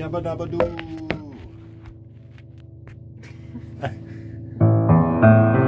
Yabba dabba doo.